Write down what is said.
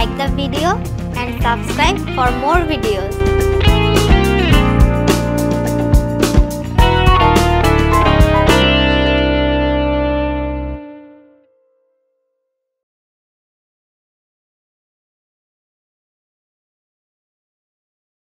Like the video and subscribe for more videos.